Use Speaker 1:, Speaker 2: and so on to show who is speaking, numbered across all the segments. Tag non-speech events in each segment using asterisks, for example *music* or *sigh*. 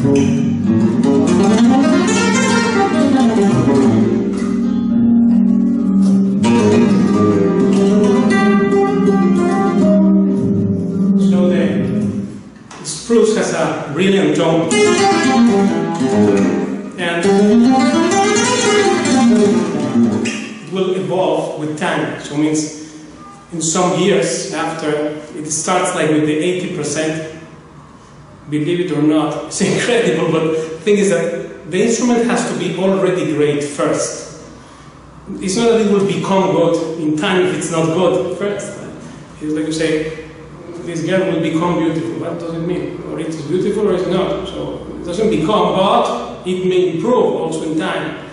Speaker 1: So Uh, a brilliant tone. And it will evolve with time. So means in some years after it starts like with the 80%, believe it or not, *laughs* it's incredible, but the thing is that the instrument has to be already great first. It's not that it will become good in time if it's not good first. It's like you say, this girl will become beautiful. What does it mean? Or it is beautiful or it's not. So it doesn't become, but it may improve also in time.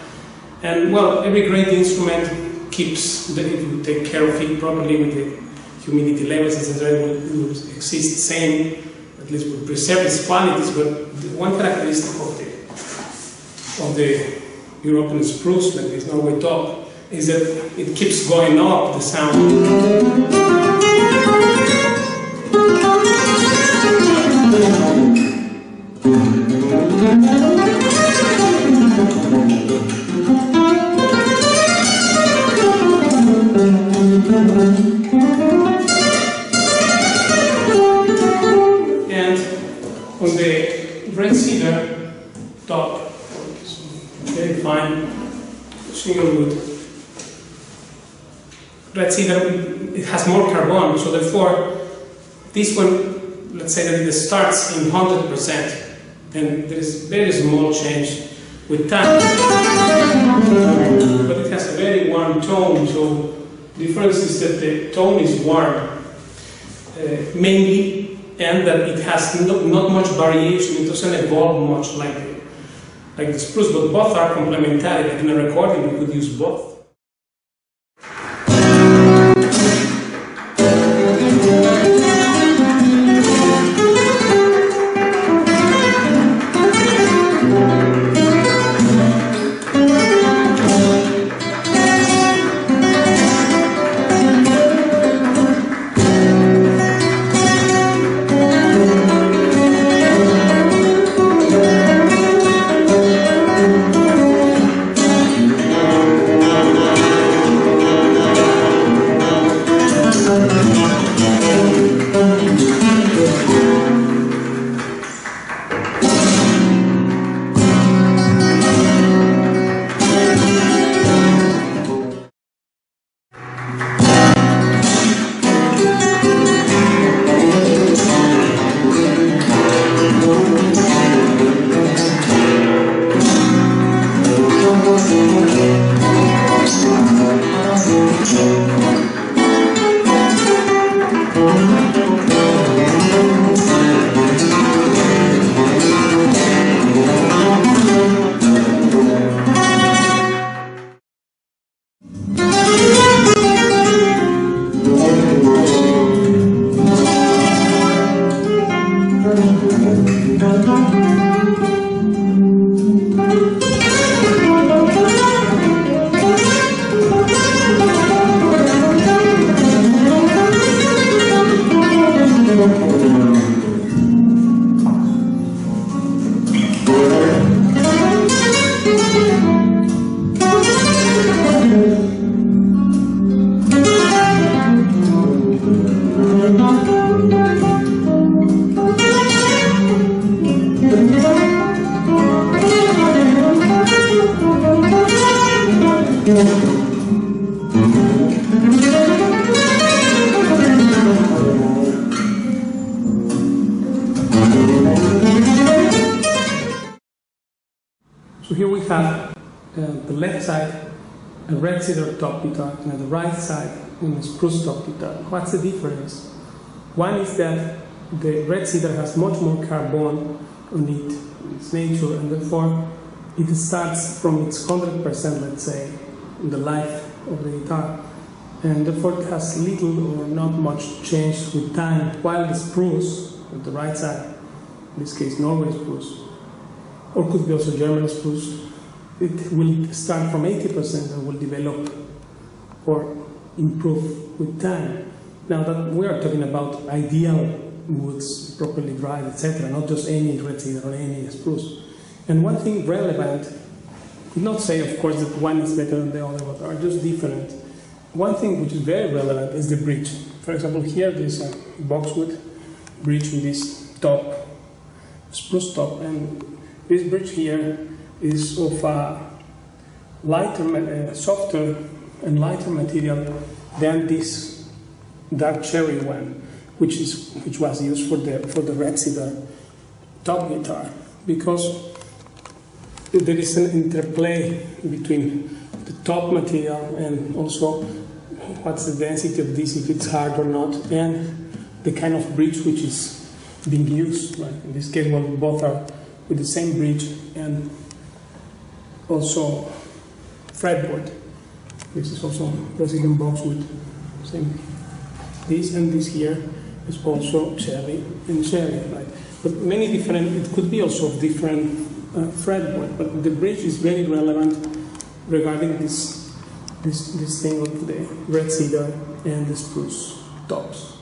Speaker 1: And well, every great instrument keeps, the, if you take care of it properly with the humidity levels, etc., it will, exist same, at least will preserve its qualities. But one characteristic of the of the European spruce, like this Norway top, is that it keeps going up the sound. The red cedar top, very fine shingle wood. Red cedar, it has more carbon, so therefore, this one, let's say that it starts in 100%, and there is very small change with time. But it has a very warm tone, so the difference is that the tone is warm, uh, mainly, and that it has no, not much variation, it doesn't evolve much like, like the spruce, but both are complementary. Like in a recording, you could use both. So here we have uh, the left side a red cedar top guitar and the right side a spruce top guitar. What's the difference? One is that the red cedar has much more carbon on it, in its nature, and therefore it starts from its 100%, let's say, in the life of the guitar. And therefore it has little or not much change with time, while the spruce, at the right side, in this case Norway spruce, or could be also German spruce, it will start from 80% and will develop or improve with time. Now that we are talking about ideal woods, properly dried, etc., not just any red cedar or any spruce. And one thing relevant, not say of course that one is better than the other, but are just different. One thing which is very relevant is the bridge. For example, here there's a boxwood bridge with this top, spruce top, and this bridge here is of a lighter, uh, softer and lighter material than this dark cherry one, which is which was used for the for the red cedar top guitar, because there is an interplay between the top material and also what's the density of this, if it's hard or not, and the kind of bridge which is being used. In this case, well, both are with the same bridge and also fretboard. This is also Brazilian boxwood. Same. This and this here is also cherry and cherry, right? But many different. It could be also different uh, fretboard, but the bridge is very relevant regarding this this this thing of the red cedar and the spruce tops.